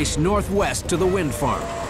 Race northwest to the wind farm.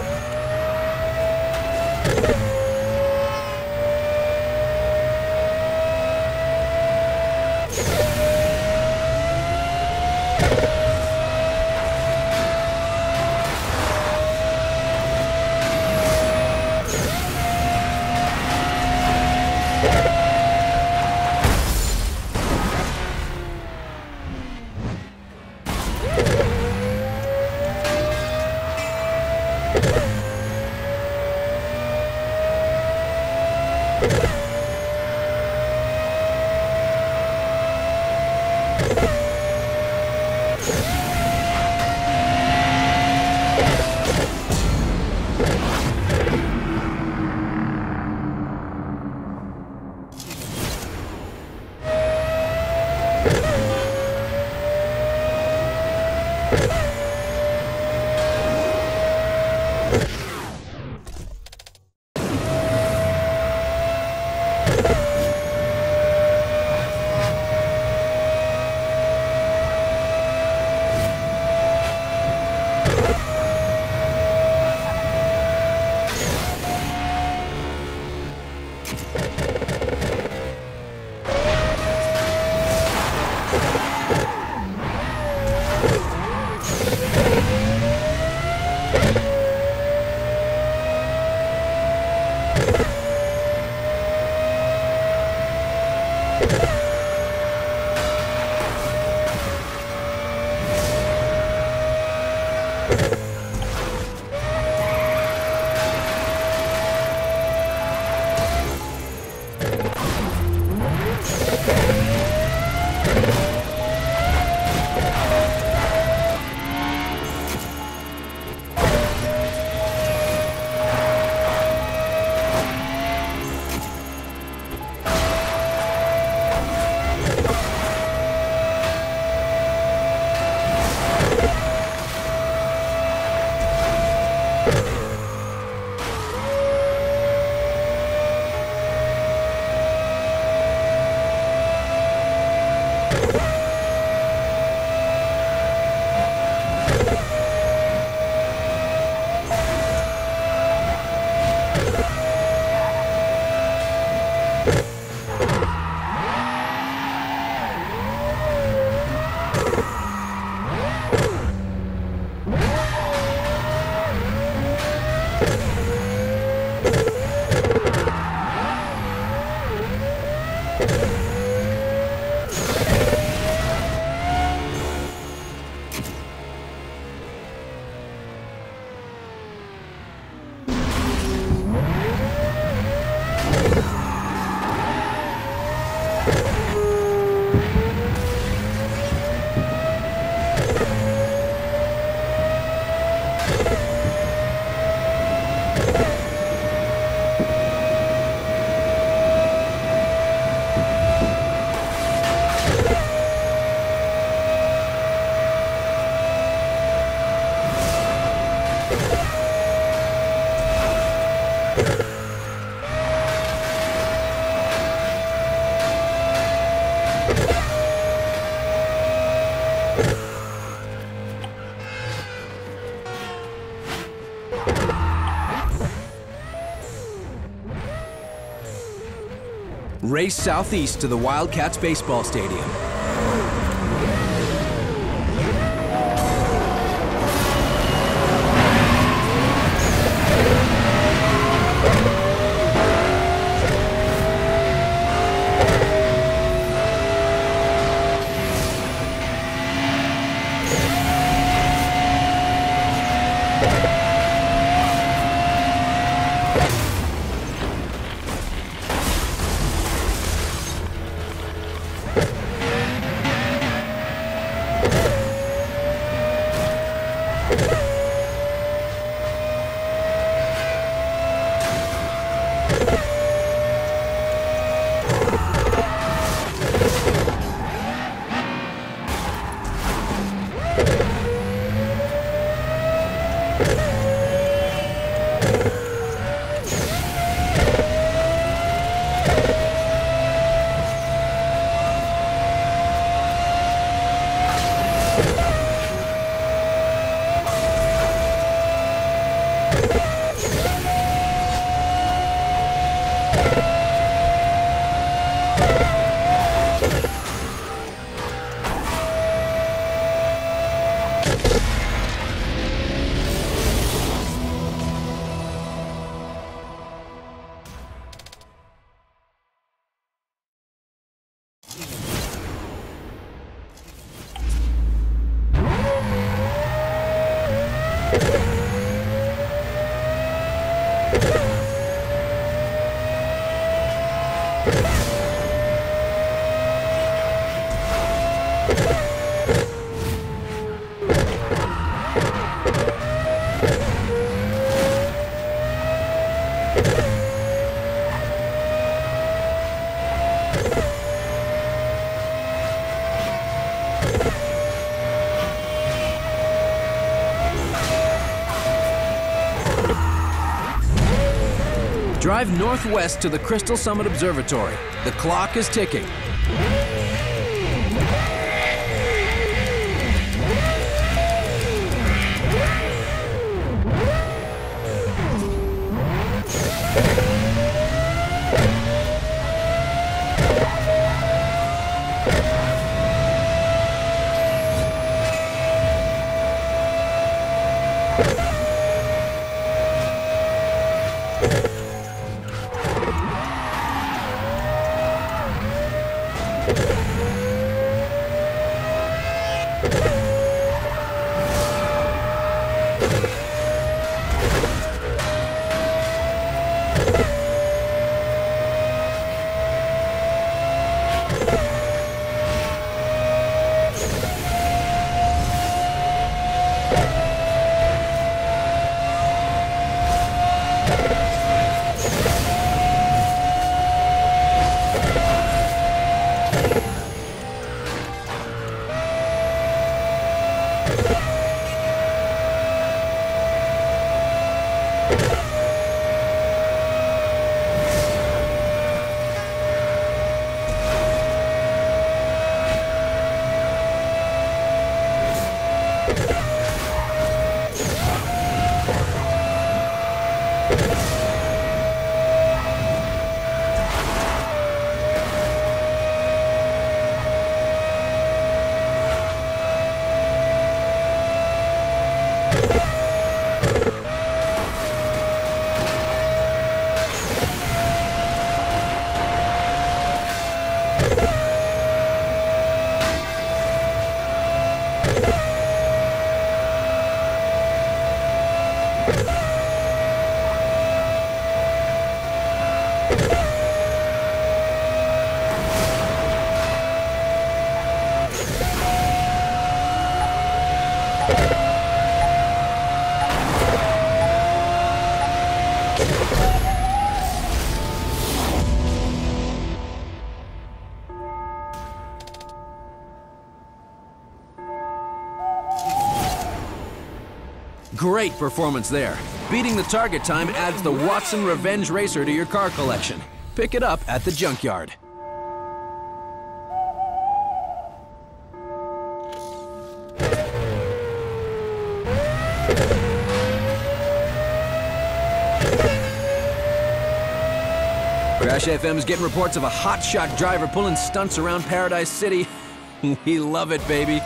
Race southeast to the Wildcats baseball stadium. Drive northwest to the Crystal Summit Observatory. The clock is ticking. Great performance there. Beating the target time adds the Watson Revenge Racer to your car collection. Pick it up at the junkyard. Crash FM is getting reports of a hotshot driver pulling stunts around Paradise City. we love it, baby.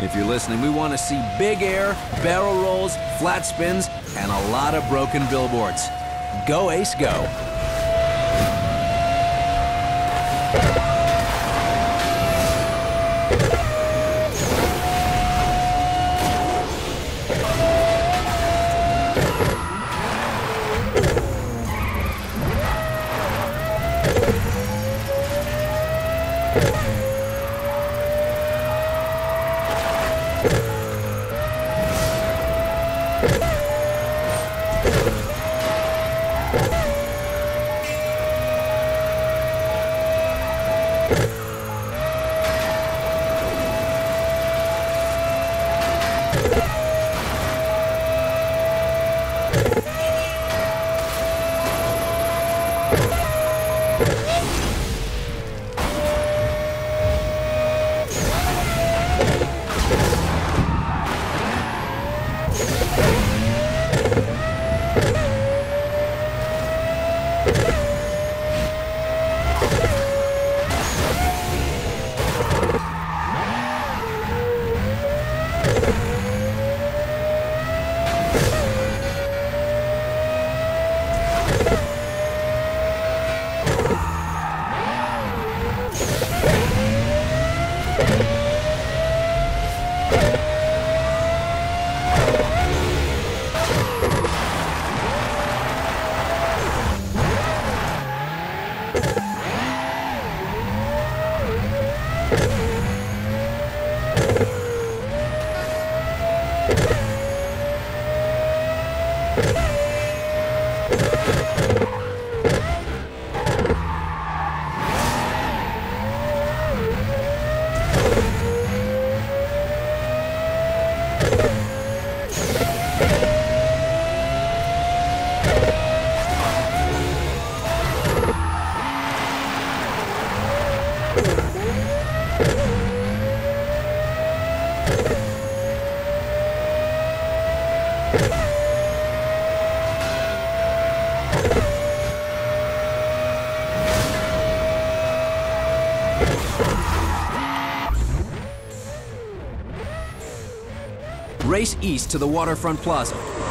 If you're listening, we want to see big air, barrel rolls, flat spins, and a lot of broken billboards. Go Ace, go. East to the waterfront plaza.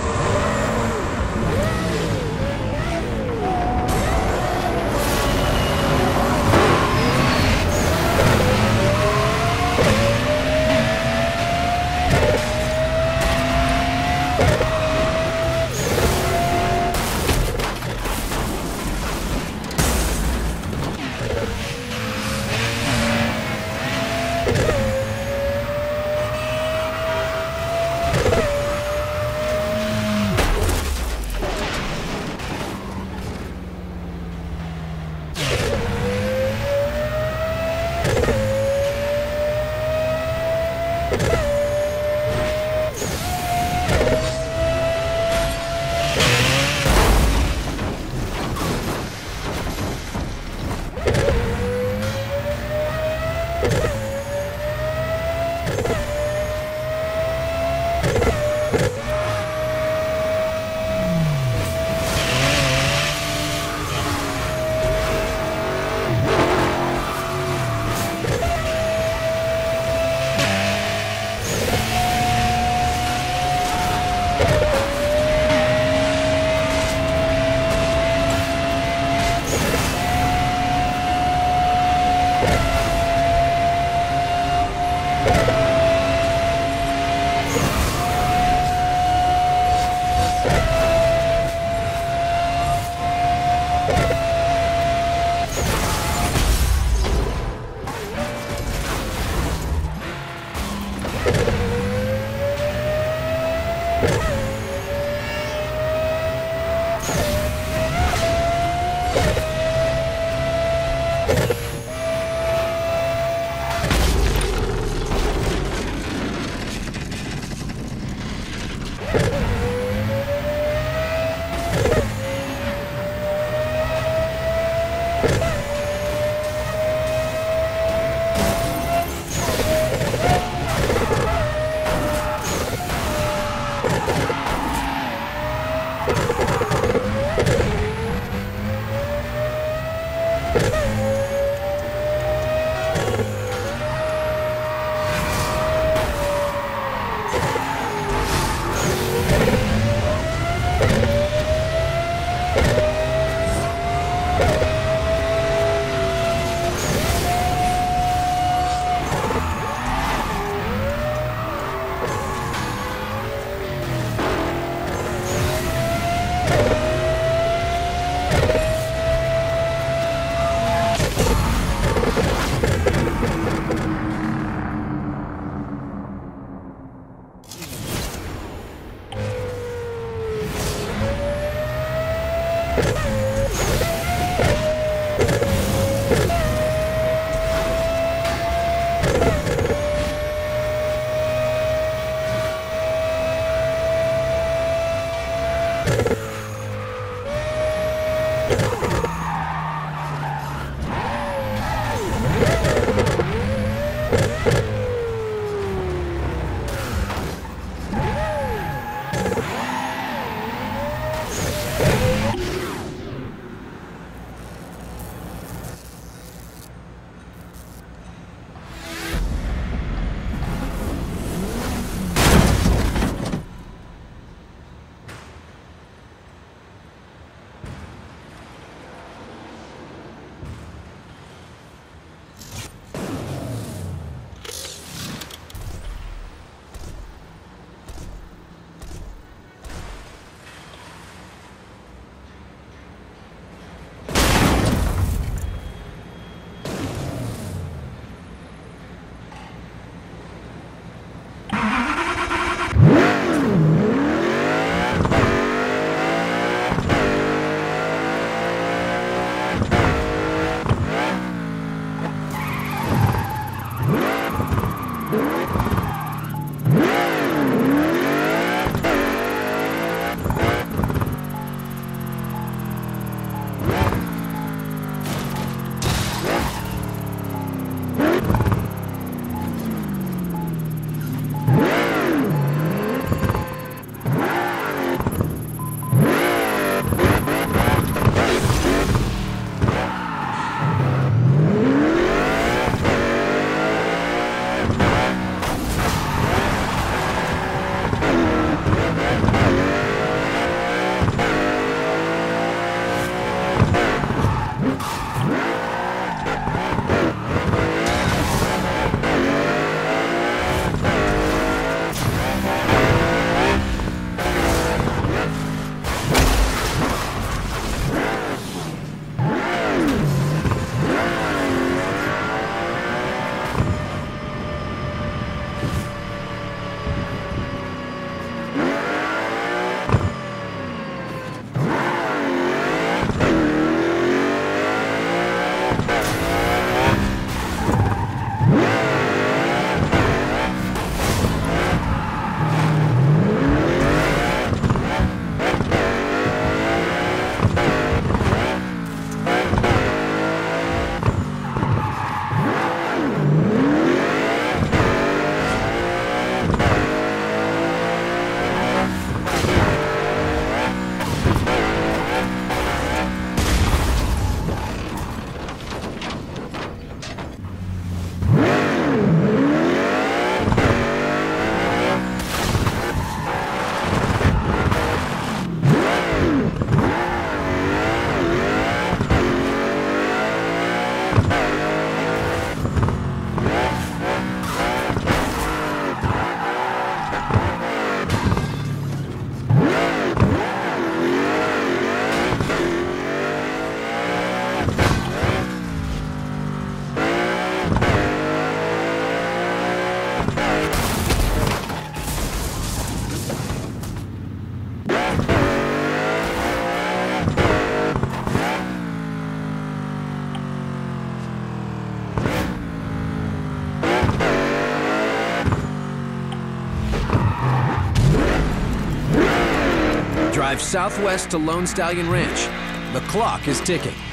Drive southwest to Lone Stallion Ranch. The clock is ticking.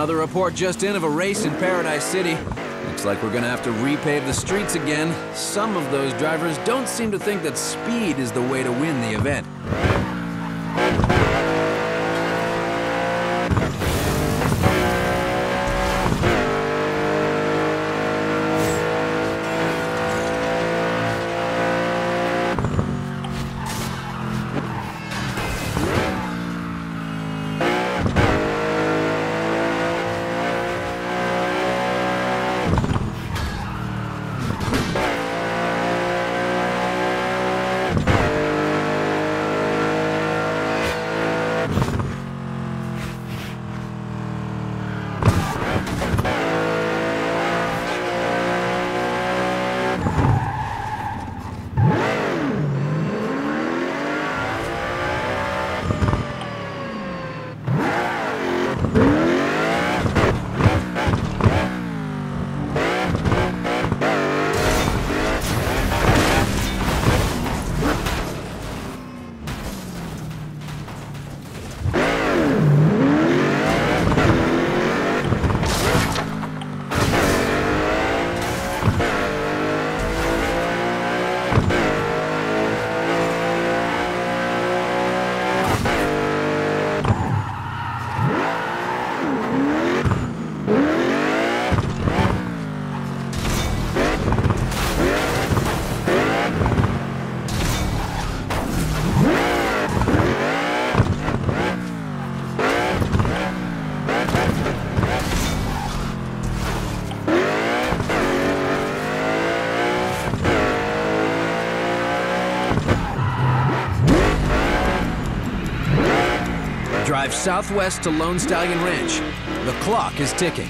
Another report just in of a race in Paradise City. Looks like we're gonna have to repave the streets again. Some of those drivers don't seem to think that speed is the way to win the event. Drive southwest to Lone Stallion Ranch. The clock is ticking.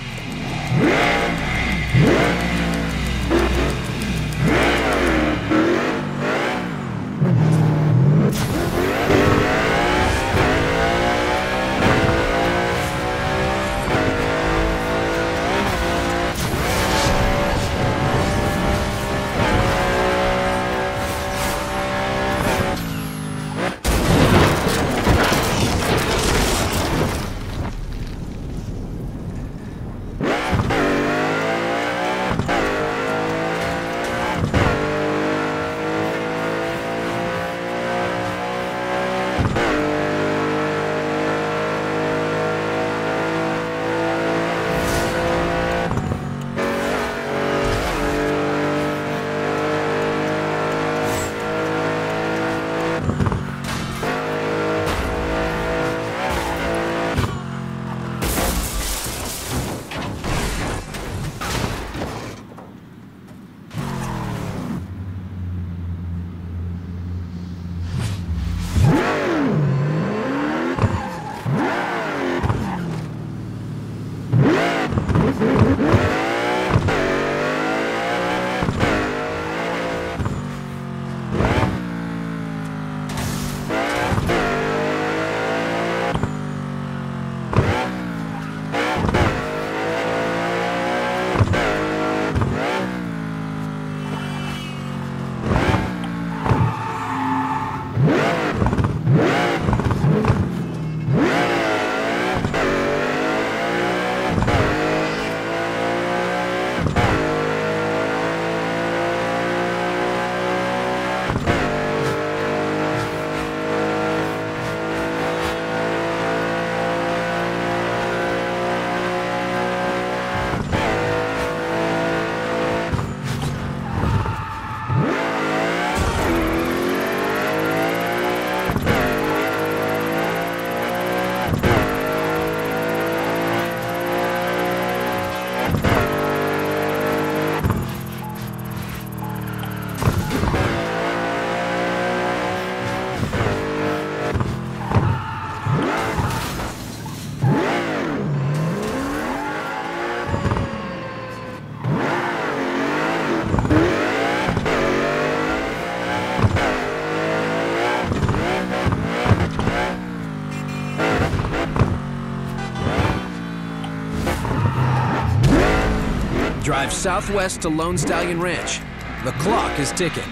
Drive southwest to Lone Stallion Ranch. The clock is ticking.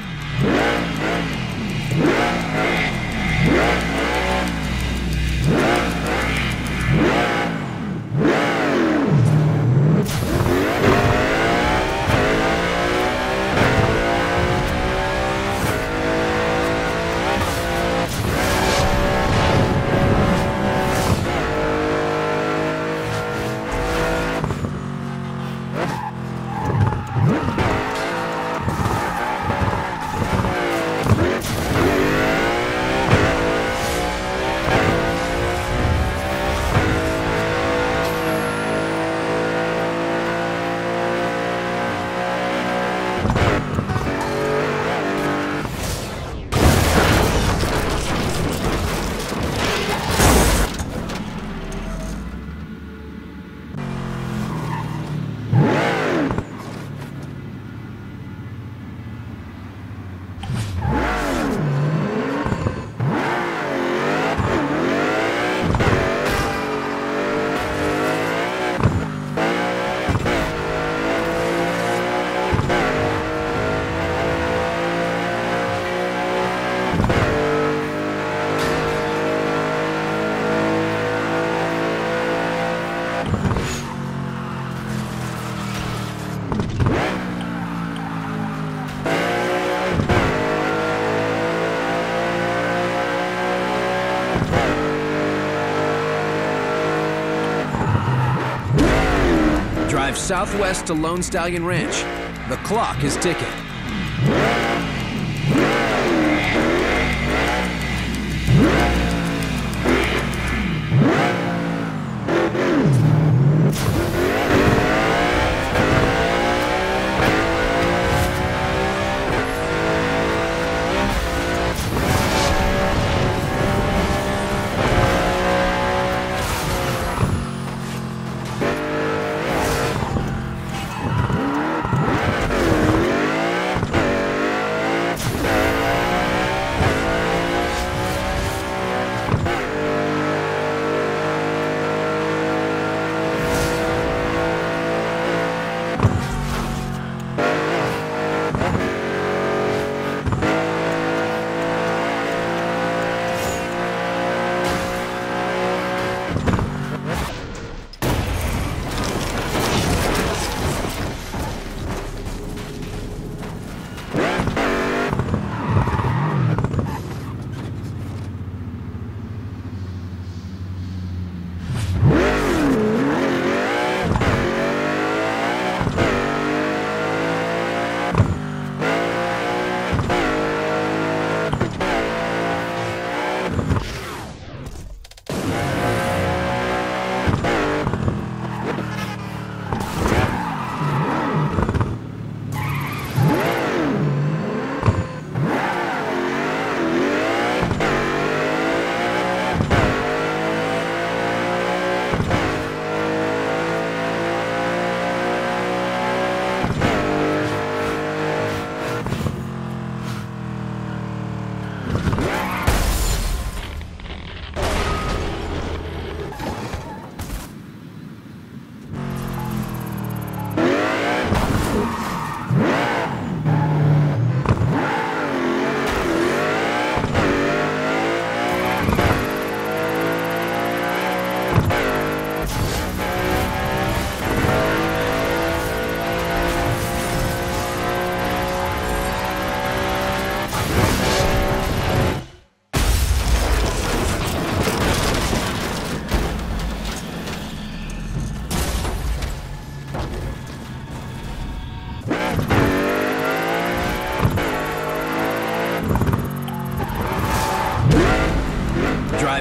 Southwest to Lone Stallion Ranch. The clock is ticking.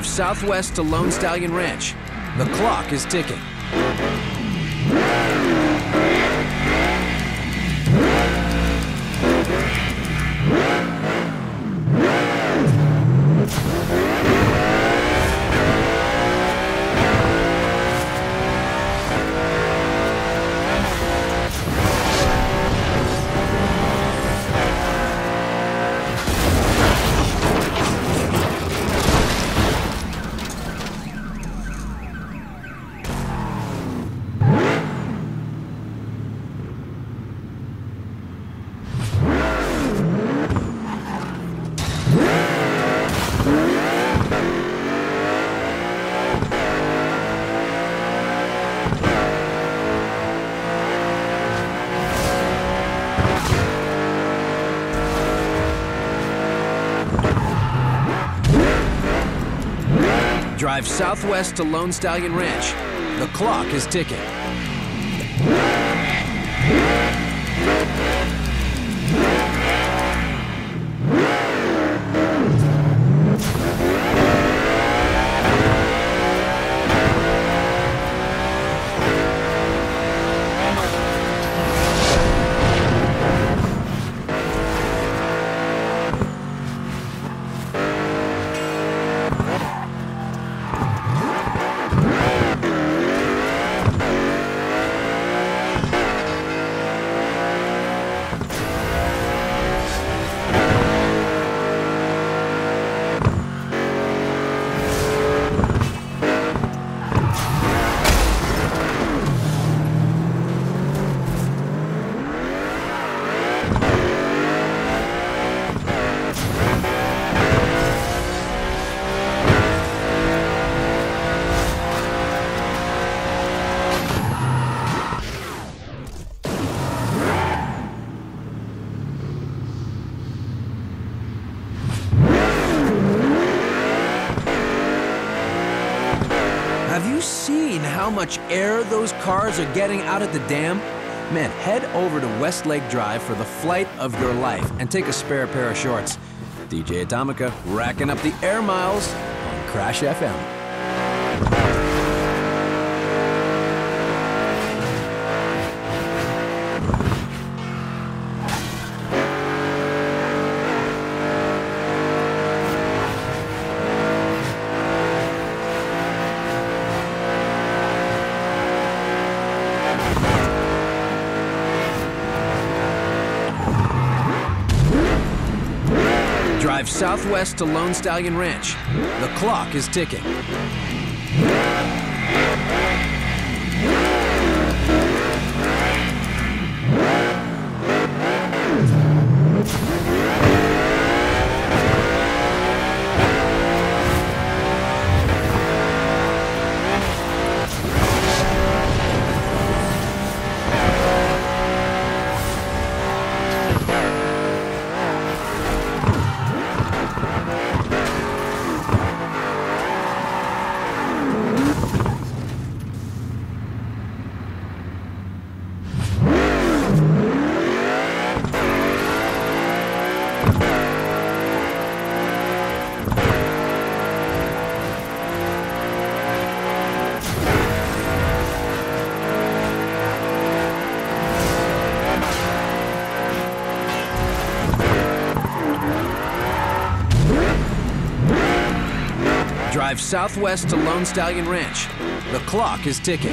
Southwest to Lone Stallion Ranch. The clock is ticking. Drive southwest to Lone Stallion Ranch. The clock is ticking. Much air those cars are getting out at the dam? Man, head over to Westlake Drive for the flight of your life and take a spare pair of shorts. DJ Atomika racking up the air miles on Crash FM. Drive southwest to Lone Stallion Ranch. The clock is ticking. Drive southwest to Lone Stallion Ranch. The clock is ticking.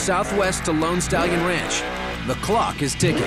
Southwest to Lone Stallion Ranch. The clock is ticking.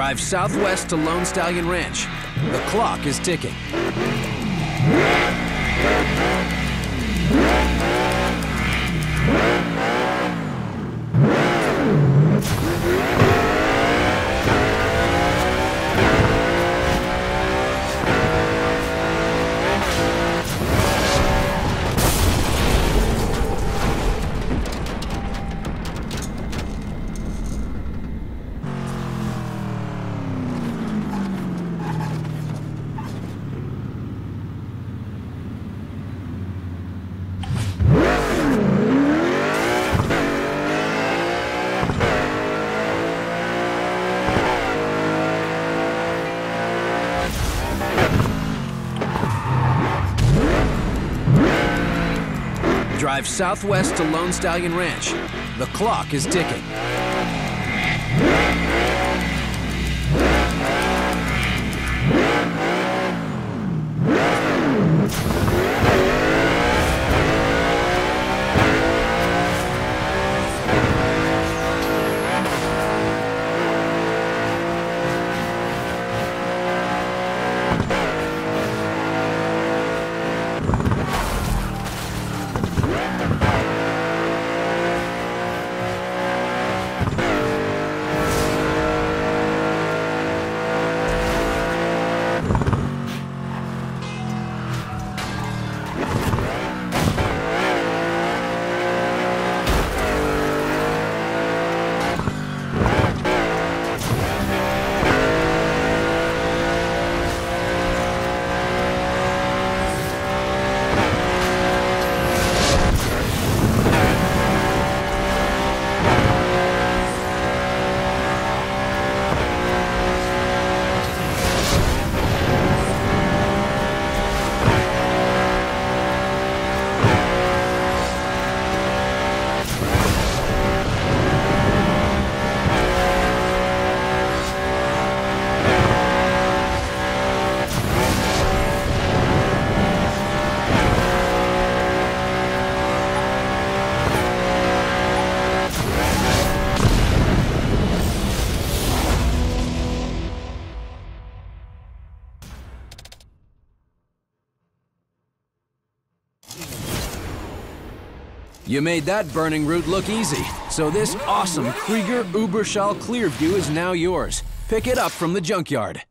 Drive southwest to Lone Stallion Ranch. The clock is ticking. Drive southwest to Lone Stallion Ranch. The clock is ticking. You made that burning route look easy, so this awesome Krieger Uberschall Clearview is now yours. Pick it up from the junkyard.